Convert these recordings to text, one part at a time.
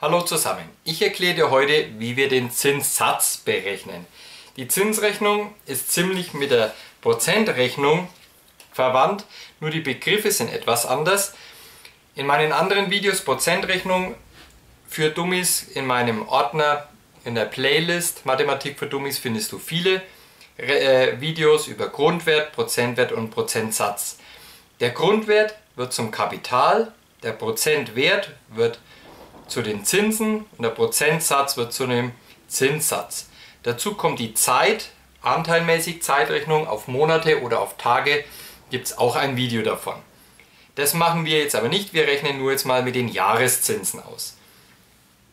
Hallo zusammen, ich erkläre dir heute, wie wir den Zinssatz berechnen. Die Zinsrechnung ist ziemlich mit der Prozentrechnung verwandt, nur die Begriffe sind etwas anders. In meinen anderen Videos Prozentrechnung für Dummies in meinem Ordner in der Playlist Mathematik für Dummies findest du viele äh, Videos über Grundwert, Prozentwert und Prozentsatz. Der Grundwert wird zum Kapital, der Prozentwert wird zu den Zinsen und der Prozentsatz wird zu einem Zinssatz. Dazu kommt die Zeit, anteilmäßig Zeitrechnung auf Monate oder auf Tage, gibt es auch ein Video davon. Das machen wir jetzt aber nicht, wir rechnen nur jetzt mal mit den Jahreszinsen aus.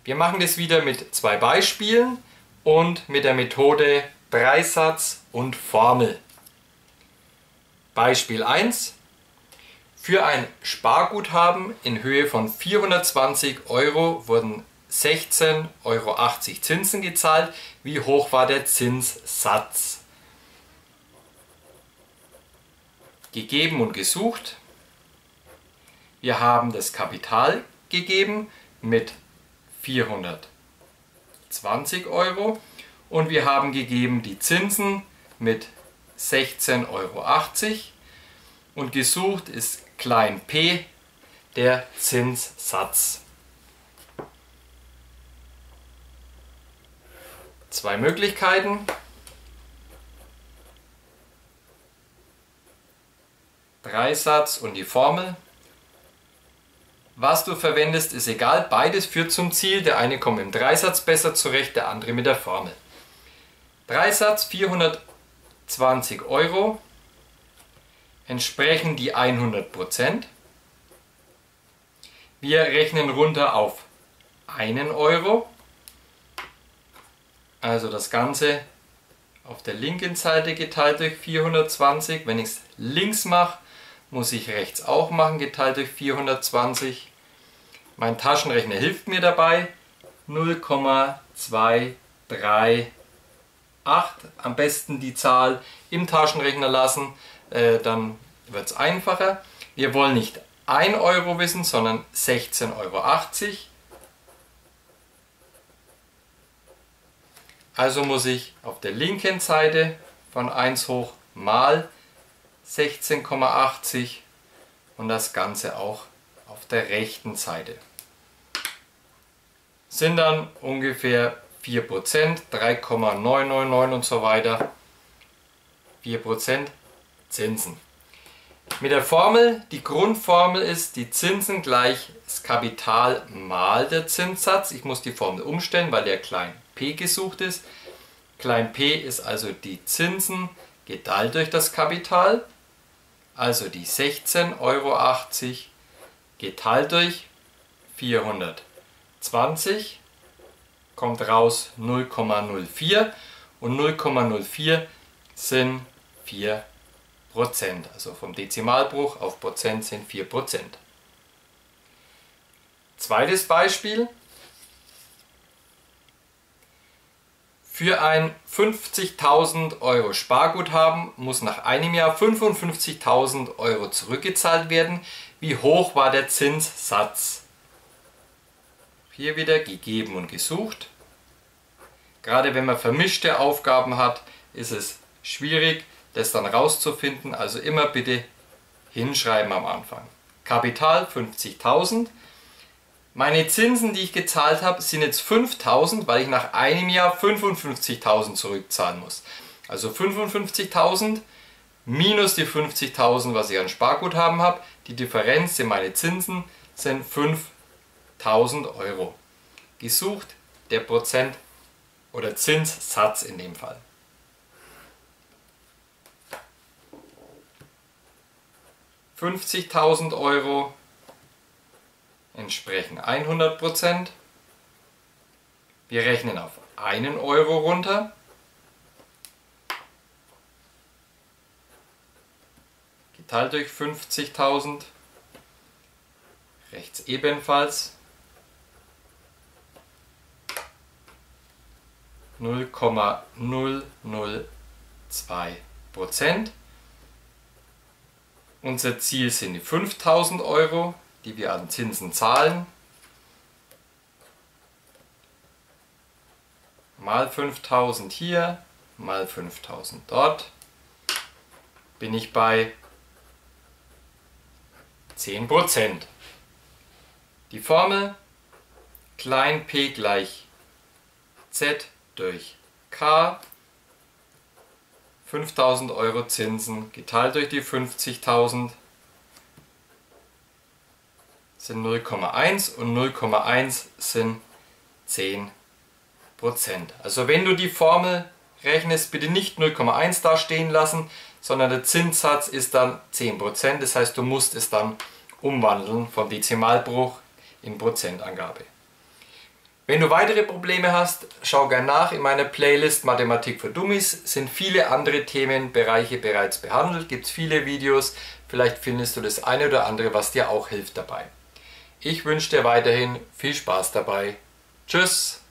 Wir machen das wieder mit zwei Beispielen und mit der Methode Dreisatz und Formel. Beispiel 1. Für ein Sparguthaben in Höhe von 420 Euro wurden 16,80 Euro Zinsen gezahlt. Wie hoch war der Zinssatz? Gegeben und gesucht. Wir haben das Kapital gegeben mit 420 Euro und wir haben gegeben die Zinsen mit 16,80 Euro und gesucht ist klein p der Zinssatz. Zwei Möglichkeiten. Dreisatz und die Formel. Was du verwendest, ist egal. Beides führt zum Ziel. Der eine kommt im Dreisatz besser zurecht, der andere mit der Formel. Dreisatz 420 Euro entsprechen die 100%. Wir rechnen runter auf 1 Euro. Also das Ganze auf der linken Seite geteilt durch 420. Wenn ich es links mache, muss ich rechts auch machen, geteilt durch 420. Mein Taschenrechner hilft mir dabei. 0,238. Am besten die Zahl im Taschenrechner lassen äh, dann wird es einfacher. Wir wollen nicht 1 Euro wissen, sondern 16,80 Euro. Also muss ich auf der linken Seite von 1 hoch mal 16,80 und das Ganze auch auf der rechten Seite. Sind dann ungefähr 4%, 3,999 und so weiter. 4% Zinsen. Mit der Formel, die Grundformel ist die Zinsen gleich das Kapital mal der Zinssatz. Ich muss die Formel umstellen, weil der klein p gesucht ist. Klein p ist also die Zinsen geteilt durch das Kapital. Also die 16,80 Euro geteilt durch 420 kommt raus 0,04 und 0,04 sind 4 Prozent. Also vom Dezimalbruch auf Prozent sind 4 Prozent. Zweites Beispiel. Für ein 50.000 Euro Sparguthaben muss nach einem Jahr 55.000 Euro zurückgezahlt werden. Wie hoch war der Zinssatz? Hier wieder gegeben und gesucht. Gerade wenn man vermischte Aufgaben hat, ist es schwierig, das dann rauszufinden. Also immer bitte hinschreiben am Anfang. Kapital 50.000. Meine Zinsen, die ich gezahlt habe, sind jetzt 5.000, weil ich nach einem Jahr 55.000 zurückzahlen muss. Also 55.000 minus die 50.000, was ich an Sparguthaben habe. Die Differenz sind meine Zinsen, sind 5.000 Euro. Gesucht der Prozent- oder Zinssatz in dem Fall. 50.000 Euro entsprechen 100%. Wir rechnen auf 1 Euro runter. Geteilt durch 50.000. Rechts ebenfalls. 0,002 Prozent. Unser Ziel sind die 5000 Euro, die wir an Zinsen zahlen. mal 5000 hier mal 5000 dort bin ich bei 10%. Die Formel klein p gleich z durch k 5000 Euro Zinsen geteilt durch die 50.000 sind 0,1 und 0,1 sind 10% Also wenn du die Formel rechnest, bitte nicht 0,1 da stehen lassen, sondern der Zinssatz ist dann 10% Das heißt, du musst es dann umwandeln von Dezimalbruch in Prozentangabe. Wenn du weitere Probleme hast, schau gerne nach. In meiner Playlist Mathematik für Dummies sind viele andere Themenbereiche bereits behandelt. Gibt es viele Videos. Vielleicht findest du das eine oder andere, was dir auch hilft dabei. Ich wünsche dir weiterhin viel Spaß dabei. Tschüss!